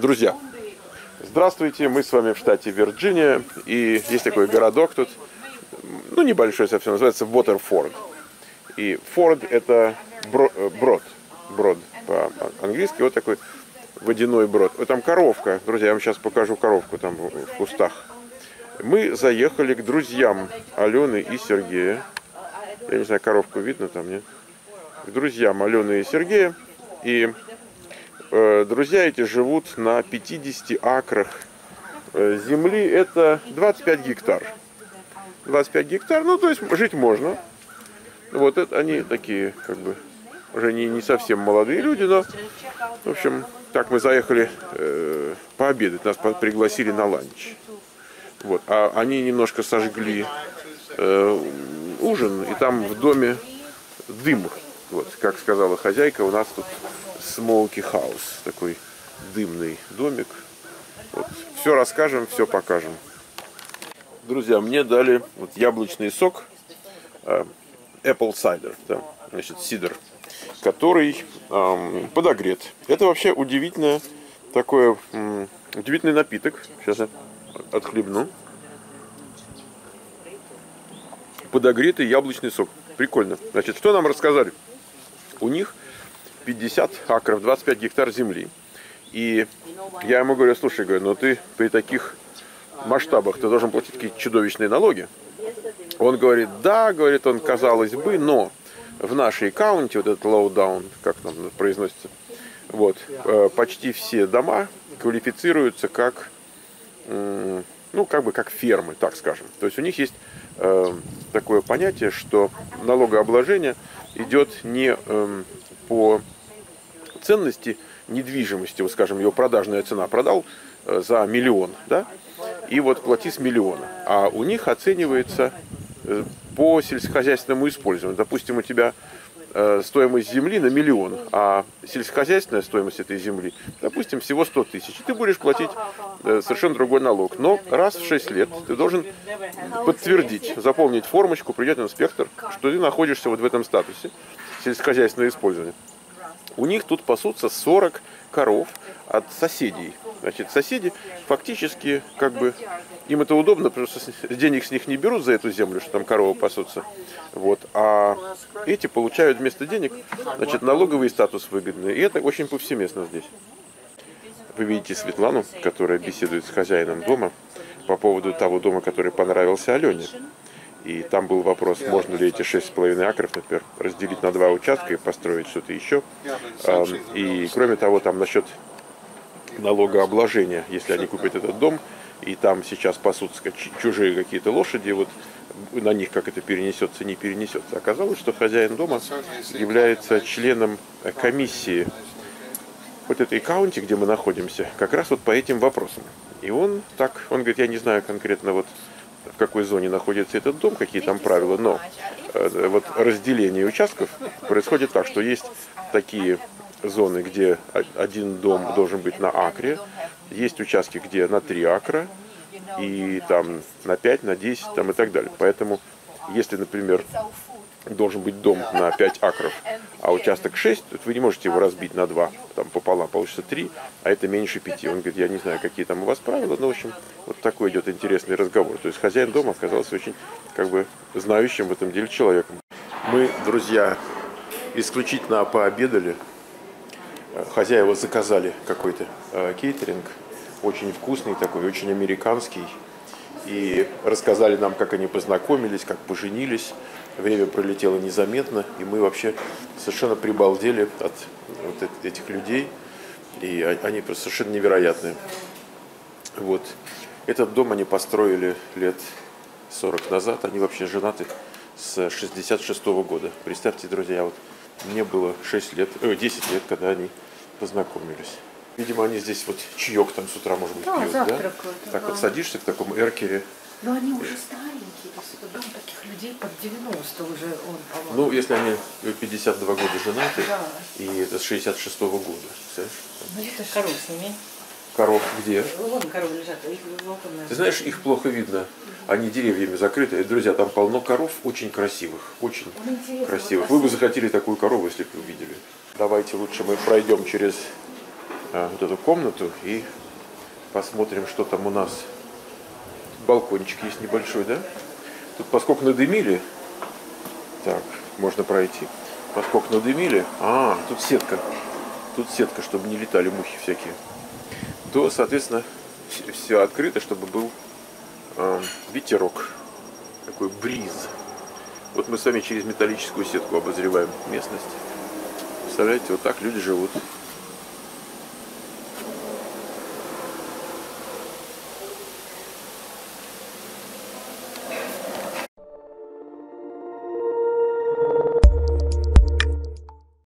Друзья, здравствуйте, мы с вами в штате Вирджиния, и есть такой городок тут, ну небольшой совсем, называется Уотерфорд. И Форд это э, брод, брод по-английски, вот такой водяной брод. Вот там коровка, друзья, я вам сейчас покажу коровку там в кустах. Мы заехали к друзьям Алены и Сергея. Я не знаю, коровку видно там, нет? К друзьям Алены и Сергея. И э, друзья эти живут на 50 акрах э, земли. Это 25 гектар. 25 гектар, ну то есть жить можно. Вот это они такие, как бы, уже не, не совсем молодые люди, но, в общем, так мы заехали э, пообедать, нас пригласили на ланч. Вот, а они немножко сожгли э, ужин, и там в доме дым. Вот, как сказала хозяйка, у нас тут smoky house, такой дымный домик. Вот, все расскажем, все покажем. Друзья, мне дали вот яблочный сок, э, apple cider, да, значит, сидр, который эм, подогрет. Это вообще удивительное такое, м, удивительный напиток. Сейчас я отхлебну. Подогретый яблочный сок. Прикольно. Значит, что нам рассказали? У них 50 акров, 25 гектар земли. И я ему говорю, слушай, говорю, ну ты при таких масштабах ты должен платить какие-то чудовищные налоги. Он говорит, да, говорит он, казалось бы, но в нашей county, вот этот Loudoun, как там произносится, вот, э, почти все дома квалифицируются как, ну, как бы как фермы, так скажем. То есть у них есть э, такое понятие, что налогообложение идет не эм, по ценности недвижимости, вот скажем, его продажная цена продал э, за миллион, да, и вот плати с миллиона. А у них оценивается э, по сельскохозяйственному использованию. Допустим, у тебя стоимость земли на миллион, а сельскохозяйственная стоимость этой земли, допустим, всего 100 тысяч. Ты будешь платить э, совершенно другой налог. Но раз в 6 лет ты должен подтвердить, заполнить формочку, придет инспектор, что ты находишься вот в этом статусе сельскохозяйственного использования. У них тут пасутся 40 коров от соседей. Значит, соседи фактически, как бы, им это удобно, потому что денег с них не берут за эту землю, что там коровы пасутся. Вот, а эти получают вместо денег, значит, налоговый статус выгодный. И это очень повсеместно здесь. Вы видите Светлану, которая беседует с хозяином дома по поводу того дома, который понравился Алене. И там был вопрос, можно ли эти 6,5 акров, например, разделить на два участка и построить что-то еще. И кроме того, там насчет налогообложения, если они купят этот дом, и там сейчас пасутся чужие какие-то лошади, вот на них как это перенесется, не перенесется. Оказалось, что хозяин дома является членом э, комиссии вот этой каунти, где мы находимся, как раз вот по этим вопросам. И он так, он говорит, я не знаю конкретно вот в какой зоне находится этот дом, какие там правила, но э, вот разделение участков происходит так, что есть такие зоны, где один дом должен быть на акре, есть участки, где на 3 акра, и там на 5, на 10 там, и так далее. Поэтому, если, например, должен быть дом на 5 акров, а участок 6, то вы не можете его разбить на 2, там пополам получится 3, а это меньше 5. Он говорит, я не знаю, какие там у вас правила, но, в общем, вот такой идет интересный разговор. То есть хозяин дома оказался очень, как бы, знающим в этом деле человеком. Мы, друзья, исключительно пообедали. Хозяева заказали какой-то э, кейтеринг, очень вкусный такой, очень американский. И рассказали нам, как они познакомились, как поженились. Время пролетело незаметно, и мы вообще совершенно прибалдели от вот эт- этих людей. И они просто совершенно невероятные. Вот. Этот дом они построили лет 40 назад. Они вообще женаты с 66 года. Представьте, друзья, вот мне было 6 лет, э, 10 лет, когда они познакомились. Видимо, они здесь вот чаек там с утра, может быть, Да, пьют, да? завтракают, Так вот да. садишься к такому эркере. Но они уже старенькие, то есть это дом таких людей под 90 уже он, по-моему. Ну, если они 52 года женаты, Да. и это с 66 года, представляешь? Ну, это хорош с ними. Коров где? Вон коровы лежат, их балкон Ты знаешь, их плохо видно. Они деревьями закрыты. Друзья, там полно коров очень красивых. Очень красивых. Вы бы захотели такую корову, если бы увидели. Давайте лучше мы пройдем через а, вот эту комнату и посмотрим, что там у нас. Балкончик есть небольшой, да? Тут поскольку надымили, так, можно пройти. Поскольку надымили, а, тут сетка. Тут сетка, чтобы не летали мухи всякие. То, соответственно, все открыто, чтобы был э, ветерок. Такой бриз. Вот мы с вами через металлическую сетку обозреваем местность. Представляете, вот так люди живут.